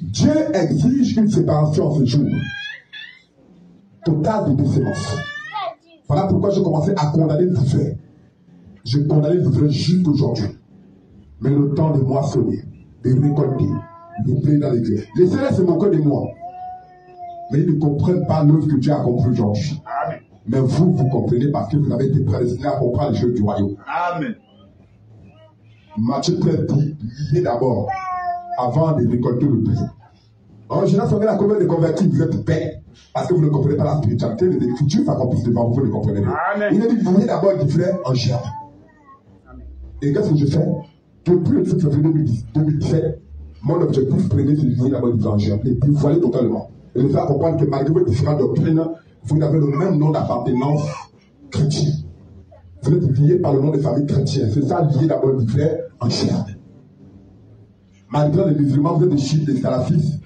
Dieu exige une séparation en ce jour. Totale de décédence. Voilà pourquoi j'ai commencé à condamner le vrai. Je condamne le vrai juste aujourd'hui. Mais le temps de moissonner, de récolter, de prier dans l'église. Les célèbres se moquent de moi. Mais ils ne comprennent pas l'œuvre que Dieu a accomplie aujourd'hui. Mais vous, vous comprenez parce que vous avez été prédestiné à comprendre les jeux du royaume. Amen. Matthieu 13 dit, liez d'abord avant de récolter le prix. En général, vous la combien de convertis, vous êtes bête parce que vous ne comprenez pas la spiritualité des Écritures s'accomplissent devant vous, vous ne comprenez pas. Il a dit, liez d'abord du frère en germe. Et qu'est-ce que je fais? Depuis le 7 février 2017, mon objectif premier, c'est de lier d'abord du frère en germe, et dévoiler totalement. Et de faire comprendre que malgré vos différentes doctrines, vous avez le même nom d'appartenance chrétien. Vous êtes liés par le nom de famille chrétienne. C'est ça, lié d'abord du frère en chair. Malgré les musulmans, vous êtes des chiites, des salafistes.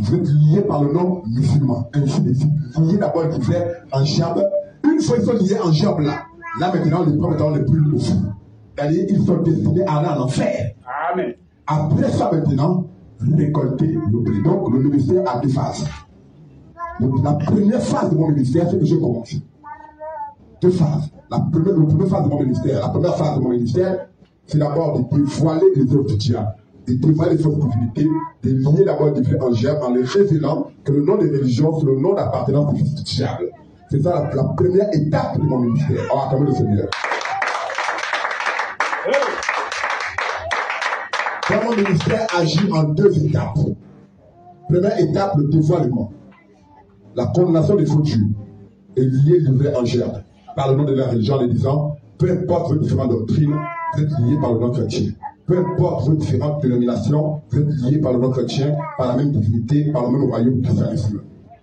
Vous êtes liés par le nom musulman. Ainsi de suite. Liés d'abord du frère en chair. Une fois ils sont liés en chair là, là maintenant, les prophètes ne plus au fou. C'est-à-dire, ils sont destinés à aller en enfer. Amen. Après ça, maintenant, récolter le blé. Donc, le ministère a deux phases. Donc, la première phase de mon ministère, c'est que j'ai commencé. Deux phases. La première, la première phase de mon ministère, la première phase de mon ministère, c'est d'abord de dévoiler les œuvres du diable, de dévoiler les fausses divinités, de lier d'abord des faits en germe en les révélant que le nom des religions, c'est le nom d'appartenance du fils du diable. C'est ça la, la première étape de mon ministère. On va acclamer le Seigneur. Quand mon ministère agit en deux étapes. Première étape, le dévoilement. La condamnation des faux dieux est liée, livrée en germe par le nom de la religion en les disant, peu importe vos différentes doctrines, vous êtes liés par le nom chrétien. Peu importe vos différentes dénominations, vous êtes liés par le nom chrétien, par la même divinité, par le même royaume du christianisme.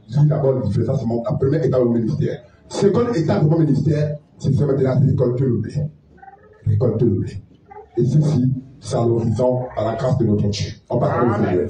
Lis d'abord différent, ça c'est la première étape de mon ministère. Seconde étape de mon ministère, c'est ça maintenant de récolter le blé. Récolter le blé. Et ceci, c'est à l'horizon, à la grâce de notre Dieu. On va acclamer le Seigneur.